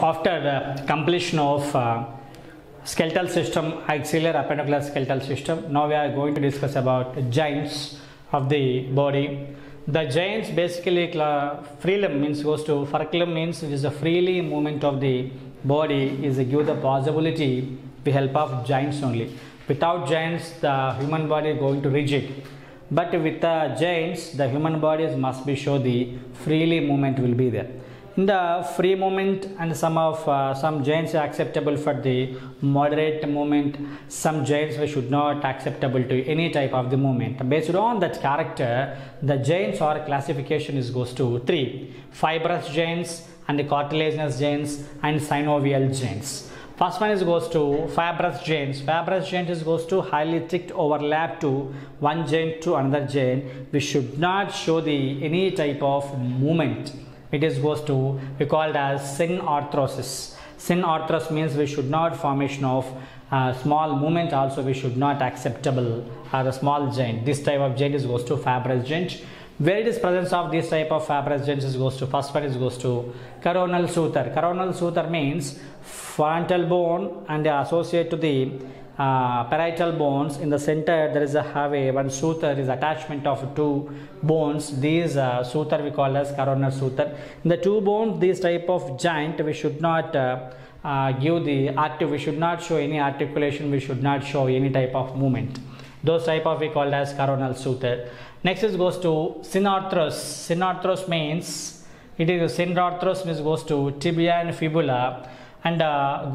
After the completion of uh, skeletal system, axillary appendicular skeletal system, now we are going to discuss about joints of the body. The joints basically free limb means goes to furculum means it is a freely movement of the body is give the possibility with help of joints only. Without joints, the human body is going to rigid. But with the joints, the human bodies must be show the freely movement will be there the free movement and some of uh, some joints are acceptable for the moderate movement some joints we should not acceptable to any type of the movement based on that character the joints or classification is goes to three. Fibrous joints and the cartilaginous joints and synovial joints first one is goes to fibrous joints fibrous joint is goes to highly thick overlap to one joint to another joint we should not show the any type of movement it is goes to we called as synarthrosis. Synarthros means we should not formation of uh, small movement also we should not acceptable or a small joint this type of joint is goes to fibrous joint where it is presence of this type of fibrous joints is goes to first one is goes to coronal suture. Coronal suture means frontal bone and associate to the uh, parietal bones. In the center there is a have one suture is attachment of two bones. These uh, suture we call as coronal suture in the two bones this type of joint we should not uh, uh, give the active we should not show any articulation we should not show any type of movement. Those type of we called as coronal suture next is goes to synarthros. Synarthros means it is synarthros means goes to tibia and fibula and uh,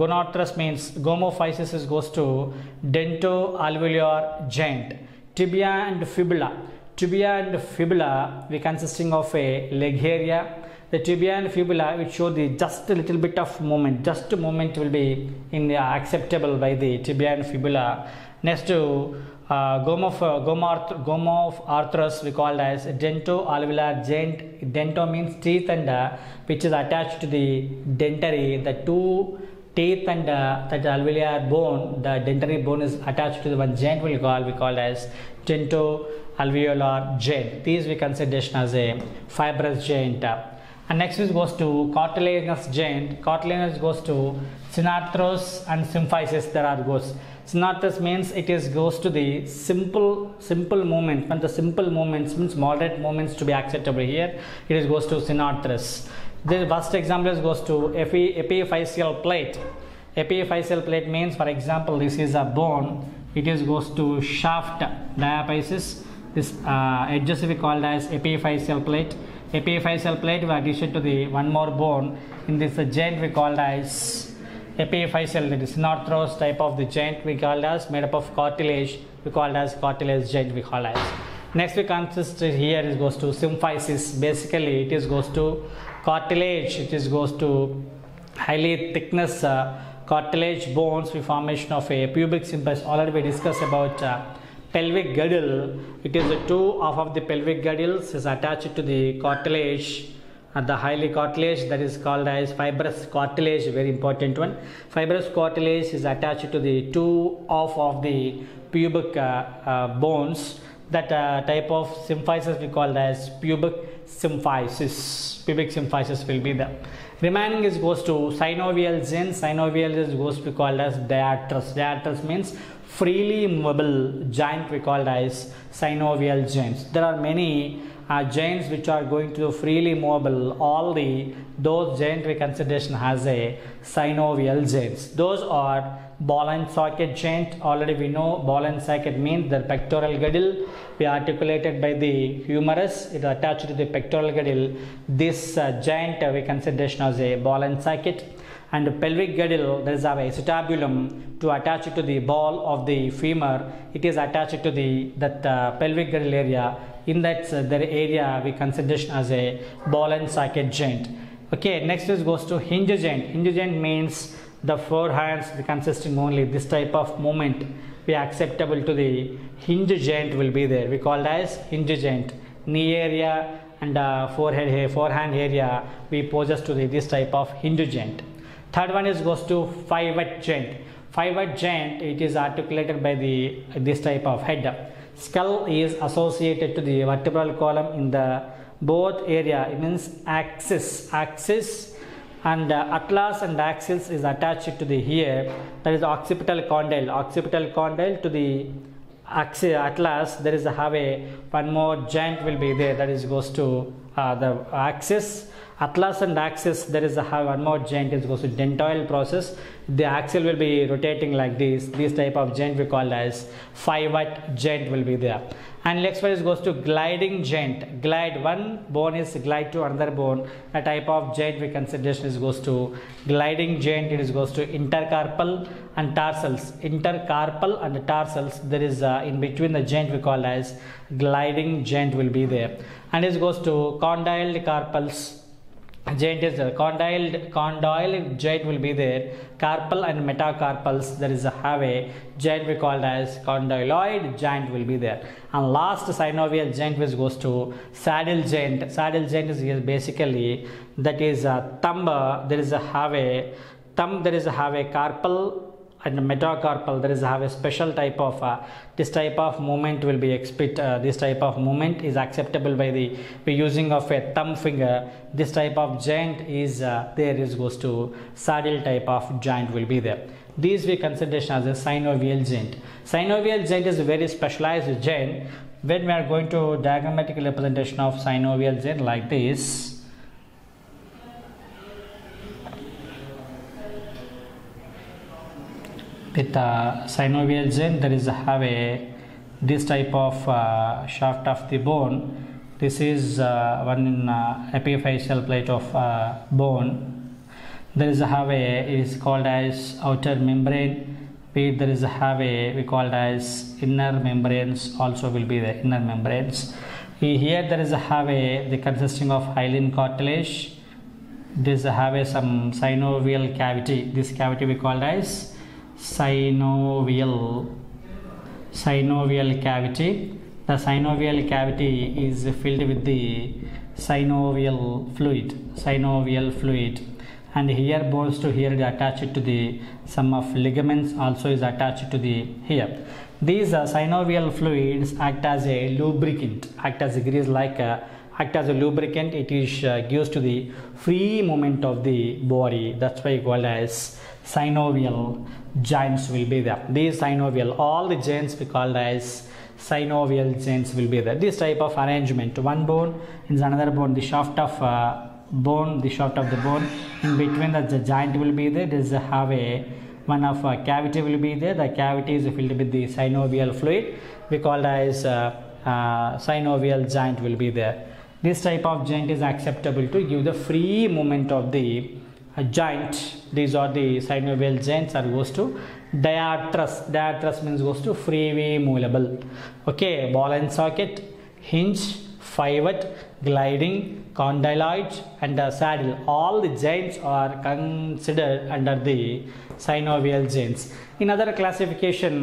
means gomophysis is goes to dento-alveolar joint tibia and fibula. Tibia and fibula we consisting of a leg area. The tibia and fibula which show the just a little bit of movement just movement will be in the acceptable by the tibia and fibula. Next to uh, gomoph gomorth gomorth we called as dento alveolar joint dento means teeth and uh, which is attached to the dentary. The two teeth and uh, that alveolar bone the dentary bone is attached to the one joint we call we call as dento alveolar joint these we consider as a fibrous joint and next is goes to cartilaginous joint cartilaginous goes to synarthros and symphysis. There are goes synarthros means it is goes to the simple simple movement when the simple movements means moderate movements to be acceptable here. It is goes to synarthros the first example is goes to epi, epiphyseal plate. Epiphyseal plate means for example this is a bone. It is goes to shaft diaphysis. This uh, edges we called as epiphyseal plate. Epiphyseal plate we addition to the one more bone. In this uh, joint we called as epiphyseal that is synarthros type of the joint we call as made up of cartilage we called as cartilage joint we call as. Next we consist here is goes to symphysis. Basically it is goes to cartilage it is goes to highly thickness uh, cartilage bones with formation of a pubic symphysis already we discussed about uh, pelvic girdle. It is the two half of the pelvic girdles is attached to the cartilage at the highly cartilage that is called as fibrous cartilage very important one. Fibrous cartilage is attached to the two off of the pubic uh, uh, bones. That uh, type of symphysis we call as pubic symphysis. Pubic symphysis will be the remaining is goes to synovial gene. Synovial is goes to be called as diatrus diatrus means freely mobile joint we call as synovial joints there are many uh, joints which are going to freely mobile all the those joint we consideration has a synovial joints those are ball and socket joint already we know ball and socket means the pectoral girdle. We articulated by the humerus. It is attached to the pectoral girdle. This uh, joint uh, we consideration as a ball and socket. And pelvic girdle there is a acetabulum to attach it to the ball of the femur. It is attached to the that uh, pelvic girdle area in that uh, that area we consider as a ball and socket joint. Okay next is goes to hinge joint. Hinge joint means the four hands consisting only this type of movement. Be acceptable to the hinge joint will be there. We call as hinge joint. Knee area and uh, forehead forehand area we possess to the this type of hinge joint. Third one is goes to pivot joint. Pivot joint it is articulated by the this type of head skull is associated to the vertebral column in the both area it means axis axis and uh, atlas and axis is attached to the here that is occipital condyle. Occipital condyle to the axis atlas there is a have a one more joint will be there that is goes to uh, the axis atlas and axis there is a one more joint is goes to dentoid process. The axle will be rotating like this. This type of joint we call as pivot joint will be there. And next one is goes to gliding joint glide one bone is glide to another bone. A type of joint we consider is goes to gliding joint it is goes to intercarpal and tarsals intercarpal and tarsals there is uh, in between the joint we call as gliding joint will be there. And it goes to condyled carpals joint is there. Condyled condyle joint will be there. Carpal and metacarpals there is a have a joint we called as condyloid joint will be there. And last synovial joint which goes to saddle joint. Saddle joint is basically that is a thumb there is a have a thumb there is a have a carpal and metacarpal there is have a special type of uh, this type of movement will be expect uh, this type of movement is acceptable by the using of a thumb finger. This type of joint is uh, there is goes to saddle type of joint will be there. These we consider as a synovial joint. Synovial joint is a very specialized joint. When we are going to diagrammatic representation of synovial joint like this with uh, synovial joint there is a have a this type of uh, shaft of the bone. This is uh, one in uh, epiphyseal plate of uh, bone. There is a have a is called as outer membrane. We there is a have a we called as inner membranes also will be the inner membranes. Here there is a have a the consisting of hyaline cartilage. This have a some synovial cavity. This cavity we called as synovial. Synovial cavity. The synovial cavity is filled with the synovial fluid synovial fluid. And here bones to here attached to the some of ligaments also is attached to the here these uh, synovial fluids act as a lubricant act as a grease like a act as a lubricant. It is uh, gives to the free movement of the body. That's why called as synovial joints will be there. These synovial all the joints we called as synovial joints will be there. This type of arrangement one bone is another bone the shaft of uh, bone the shaft of the bone in between the, the joint will be there. A have a one of a cavity will be there. The cavity is filled with the synovial fluid. We call as uh, uh, synovial joint will be there this type of joint is acceptable to give the free movement of the uh, joint. These are the synovial joints are goes to diatrus diatrus means goes to freeway movable. Okay ball and socket hinge pivot gliding condyloid and the saddle. All the joints are considered under the synovial joints in other classification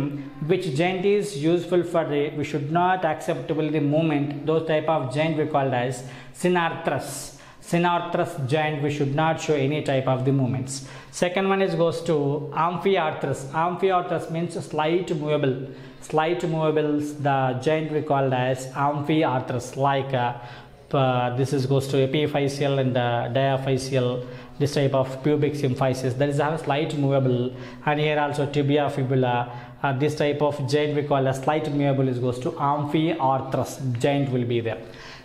which joint is useful for the we should not acceptable the movement those type of joint we called as synarthrus. Synarthrus joint we should not show any type of the movements second one is goes to amphiarthrus. Amphiarthrus means slight movable. Slight movables the joint we called as amphiarthrus like uh, uh, this is goes to epiphyseal and uh, diaphyseal this type of pubic symphysis there is a slight movable and here also tibia fibula uh, this type of joint we call as slight movable is goes to amphiarthrus joint will be there.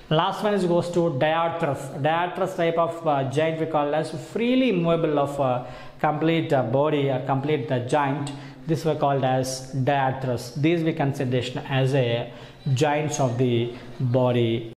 Last one is goes to diatrus diatrus type of uh, joint we call as freely movable of uh, complete uh, body or complete the joint. This were called as diatrus these we consider as a joints of the body